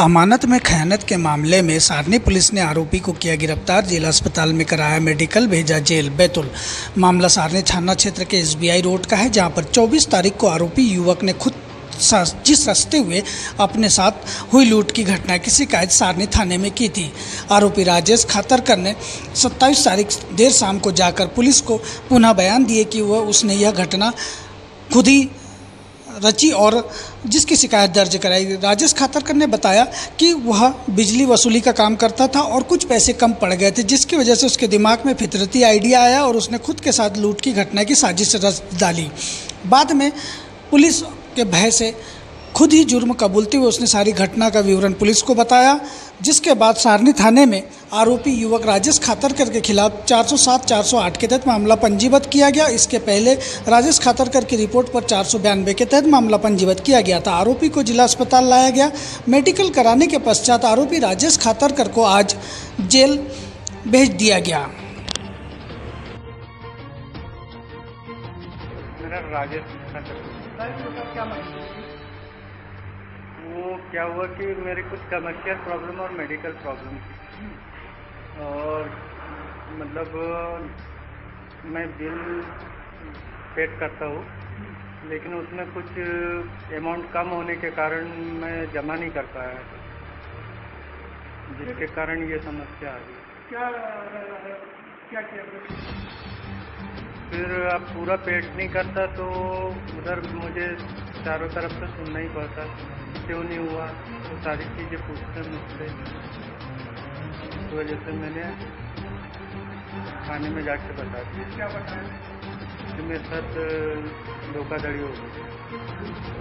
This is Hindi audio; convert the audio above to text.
अमानत में खयानत के मामले में सारनी पुलिस ने आरोपी को किया गिरफ़्तार, जिला अस्पताल में कराया मेडिकल, भेजा जेल, बैतुल। मामला सारनी थाना क्षेत्र के एसबीआई रोड का है, जहाँ पर 24 तारीख को आरोपी युवक ने खुद जिस रस्ते हुए, अपने साथ हुई लूट की घटना की शिकायत सारनी थाने में की थी। आरोपी राजेश खातरकर ने 27 तारीख देर शाम को जाकर पुलिस को पुनः बयान दिए कि वह, उसने यह घटना खुद ही रची और जिसकी शिकायत दर्ज कराई। राजेश खातरकर ने बताया कि वह बिजली वसूली का काम करता था और कुछ पैसे कम पड़ गए थे, जिसकी वजह से उसके दिमाग में फितरती आइडिया आया और उसने खुद के साथ लूट की घटना की साजिश रच डाली। बाद में पुलिस के भय से खुद ही जुर्म कबूलते हुए उसने सारी घटना का विवरण पुलिस को बताया जिसके बाद सारनी थाने में आरोपी युवक राजेश खातरकर के खिलाफ 407 408 के तहत मामला पंजीबद्ध किया गया। इसके पहले राजेश खातरकर की रिपोर्ट पर चार के तहत मामला पंजीबद्ध किया गया था। आरोपी को जिला अस्पताल लाया गया। मेडिकल कराने के पश्चात आरोपी राजेश खातरकर को आज जेल भेज दिया गया। राजेश क्या वो क्या हुआ कि मेरे कुछ कमर्शियल प्रॉब्लम और मेडिकल प्रॉब्लम थी। और मतलब मैं बिल पेड करता हूँ लेकिन उसमें कुछ अमाउंट कम होने के कारण मैं जमा नहीं कर पाया। जिसके कारण ये समस्या आ गई। क्या क्या किया फिर? आप पूरा पेड नहीं करता तो उधर मुझे चारों तरफ़ से सुनना ही पड़ता क्यों नहीं हुआ? तो सारी चीज़ें पूछते मुझसे इस वजह से मैंने थाने में जाके बता दिया। क्या बताया? कि मेरे साथ धोखाधड़ी हो गई।